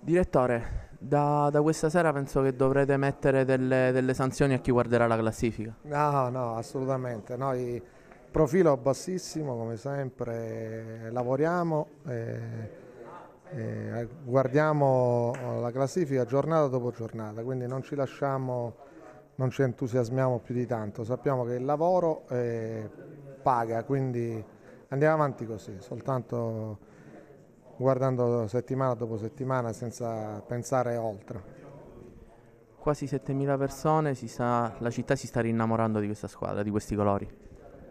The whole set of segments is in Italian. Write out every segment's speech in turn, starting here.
Direttore, da, da questa sera penso che dovrete mettere delle, delle sanzioni a chi guarderà la classifica. No, no, assolutamente. Noi profilo bassissimo come sempre, lavoriamo, e, e guardiamo la classifica giornata dopo giornata, quindi non ci lasciamo, non ci entusiasmiamo più di tanto, sappiamo che il lavoro eh, paga, quindi andiamo avanti così, soltanto guardando settimana dopo settimana senza pensare oltre. Quasi 7.000 persone, sta, la città si sta rinnamorando di questa squadra, di questi colori.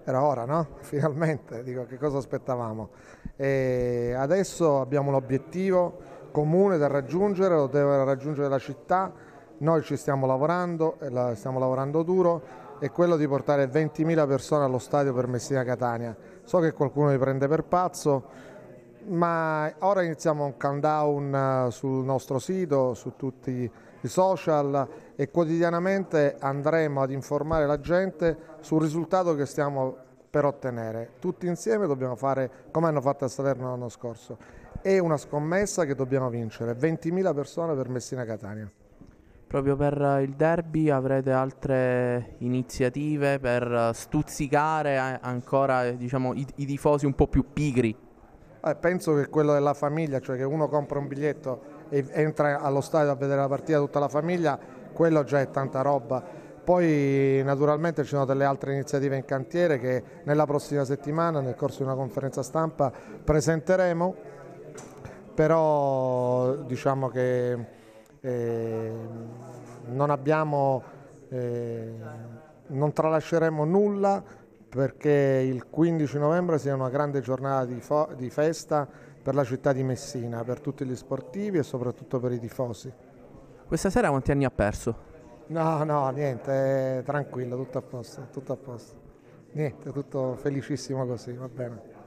Era ora, no? Finalmente, dico che cosa aspettavamo. E adesso abbiamo l'obiettivo comune da raggiungere, lo deve raggiungere la città, noi ci stiamo lavorando, stiamo lavorando duro, è quello di portare 20.000 persone allo stadio per Messina Catania. So che qualcuno mi prende per pazzo, ma ora iniziamo un countdown eh, sul nostro sito, su tutti i social e quotidianamente andremo ad informare la gente sul risultato che stiamo per ottenere. Tutti insieme dobbiamo fare come hanno fatto a Salerno l'anno scorso. È una scommessa che dobbiamo vincere, 20.000 persone per Messina Catania. Proprio per il derby avrete altre iniziative per stuzzicare ancora diciamo, i, i tifosi un po' più pigri? Eh, penso che quello della famiglia, cioè che uno compra un biglietto e entra allo stadio a vedere la partita tutta la famiglia, quello già è tanta roba. Poi naturalmente ci sono delle altre iniziative in cantiere che nella prossima settimana nel corso di una conferenza stampa presenteremo, però diciamo che eh, non abbiamo, eh, non tralasceremo nulla perché il 15 novembre sia una grande giornata di, di, festa per la città di Messina, per tutti gli sportivi e soprattutto per i tifosi. Questa sera quanti anni ha perso? No, no, niente, tranquillo, tutto a posto, tutto a posto. Niente, tutto felicissimo così, va bene.